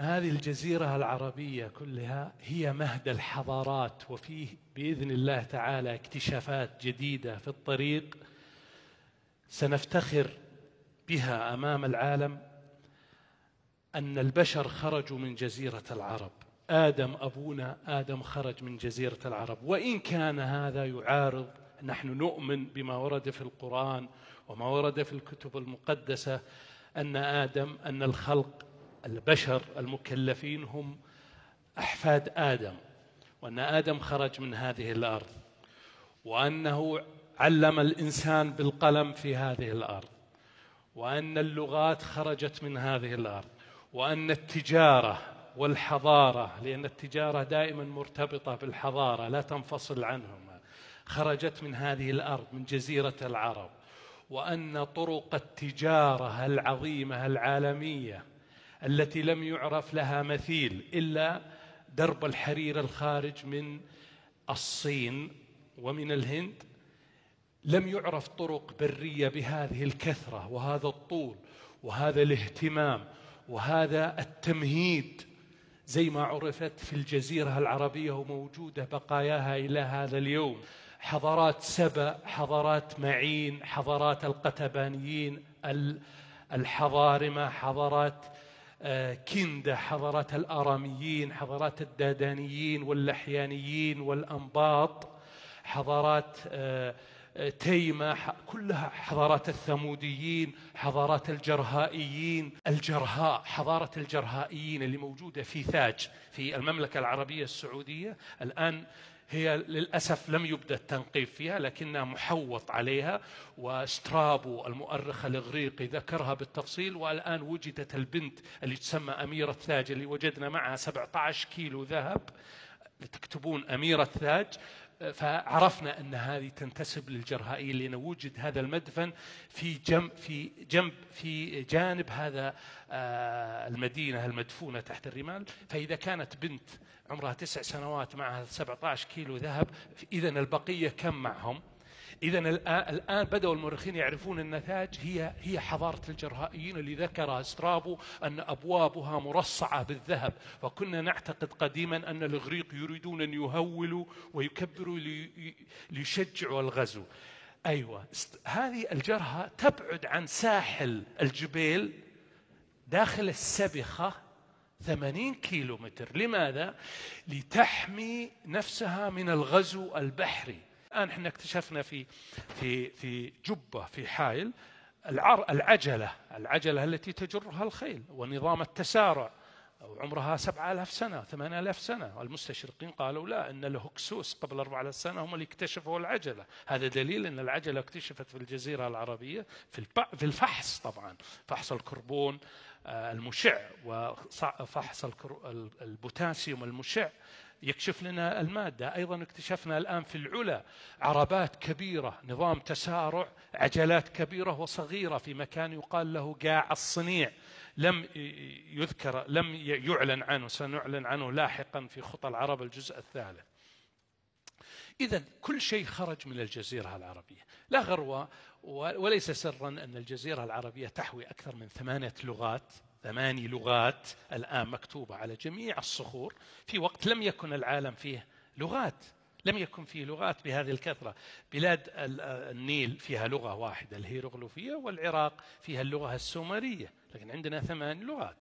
هذه الجزيرة العربية كلها هي مهد الحضارات وفيه بإذن الله تعالى اكتشافات جديدة في الطريق سنفتخر بها أمام العالم أن البشر خرجوا من جزيرة العرب. آدم أبونا آدم خرج من جزيرة العرب. وإن كان هذا يعارض نحن نؤمن بما ورد في القرآن وما ورد في الكتب المقدسة أن آدم أن الخلق البشر المكلفين هم أحفاد آدم وأن آدم خرج من هذه الأرض وأنه علم الإنسان بالقلم في هذه الأرض وأن اللغات خرجت من هذه الأرض وأن التجارة والحضارة لأن التجارة دائما مرتبطة بالحضارة لا تنفصل عنهما خرجت من هذه الأرض من جزيرة العرب وأن طرق التجارة العظيمة العالمية التي لم يعرف لها مثيل إلا درب الحرير الخارج من الصين ومن الهند. لم يعرف طرق برية بهذه الكثرة وهذا الطول وهذا الاهتمام وهذا التمهيد. زي ما عرفت في الجزيرة العربية وموجودة بقاياها إلى هذا اليوم. حضارات سبأ حضارات معين حضارات القتبانيين الحضارمة حضارات كندة حضارات الآراميين حضارات الدادانيين واللحيانيين والأنباط حضارات آه، تيمة كلها حضارات الثموديين حضارات الجرهائيين. الجرهاء حضارة الجرهائيين اللي موجودة في ثاج في المملكة العربية السعودية. الآن هي للأسف لم يبدأ التنقيب فيها لكنها محوط عليها وسترابو المؤرخ الإغريقي ذكرها بالتفصيل والآن وجدت البنت اللي تسمى أميرة ثاج اللي وجدنا معها 17 كيلو ذهب تكتبون أميرة ثاج. فعرفنا أن هذه تنتسب للجرهائيين لأن وجد هذا المدفن في جنب في جنب في جانب هذا آه، المدينة المدفونة تحت الرمال فإذا كانت بنت عمرها تسع سنوات معها 17 كيلو ذهب اذا البقية كم معهم؟ إذا الآن بدأوا المؤرخين يعرفون النتاج. هي هي حضارة الجرهائيين اللي ذكرها سترابو أن أبوابها مرصعة بالذهب. وكنا نعتقد قديما أن الإغريق يريدون أن يهولوا ويكبروا ليشجعوا الغزو. أيوة. هذه الجرهة تبعد عن ساحل الجبيل داخل السبخة ثمانين كيلو متر لماذا؟ لتحمي نفسها من الغزو البحري. الآن إحنا اكتشفنا في في في جبة في حائل العجلة العجلة التي تجرها الخيل ونظام التسارع. عمرها سبعة آلاف سنة ثمانية آلاف سنة. والمستشرقين قالوا لا أن الهكسوس قبل أربعة آلاف سنة هم اللي اكتشفوا العجلة. هذا دليل أن العجلة اكتشفت في الجزيرة العربية في في الفحص طبعا. فحص الكربون المشع وفحص البوتاسيوم المشع يكشف لنا المادة. أيضا اكتشفنا الآن في العلا عربات كبيرة نظام تسارع عجلات كبيرة وصغيرة في مكان يقال له قاع الصنيع. لم يذكر لم يعلن عنه سنعلن عنه لاحقا في خطى العرب الجزء الثالث. إذا كل شيء خرج من الجزيرة العربية. لا غروة وليس سرا أن الجزيرة العربية تحوي أكثر من ثمانية لغات ثماني لغات الآن مكتوبة على جميع الصخور. في وقت لم يكن العالم فيه لغات لم يكن فيه لغات بهذه الكثرة. بلاد النيل فيها لغة واحدة الهيروغليفية والعراق فيها اللغة السومرية لكن عندنا ثمان لغات.